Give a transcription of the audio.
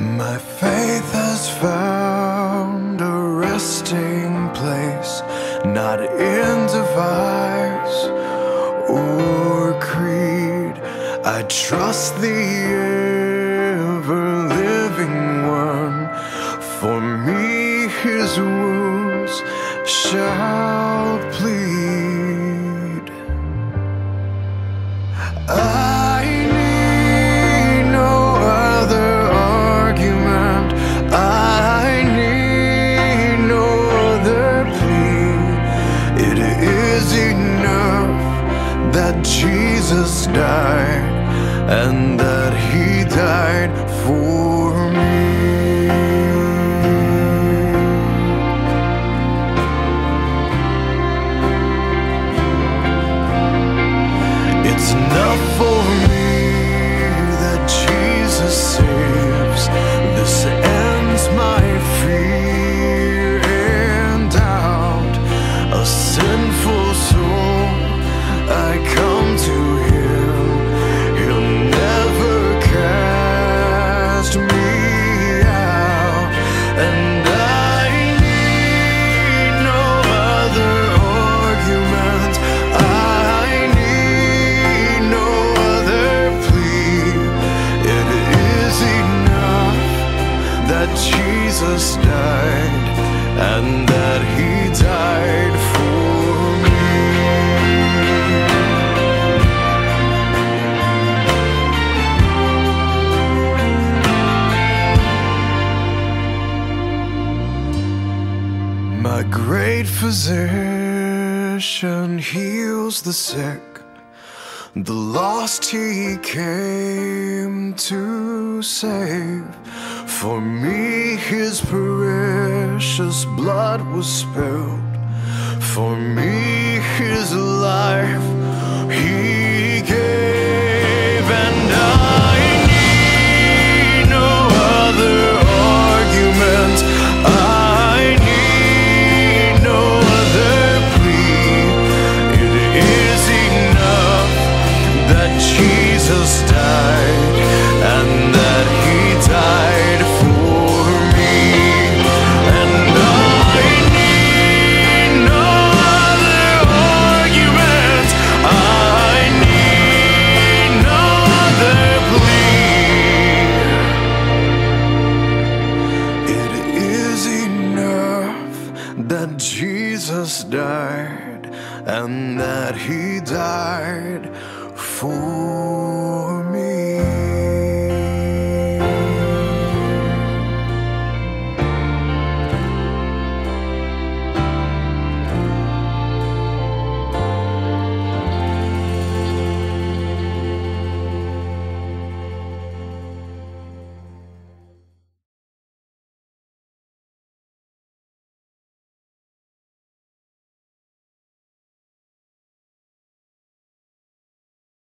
My faith has found a resting place, not in device or creed. I trust the ever living one. For me, his wounds shall plead. I Jesus died and that he died for me. It's enough for me that Jesus Jesus died and that He died for me. My great physician heals the sick. The lost he came to save. For me, his precious blood was spilled. For me, his life he Jesus died and that he died for